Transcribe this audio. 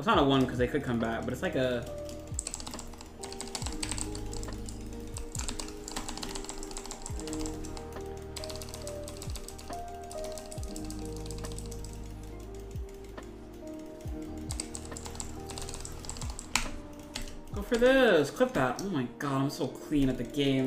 it's not a one because they could come back, but it's like a. Go for this. Clip that. Oh my god, I'm so clean at the game.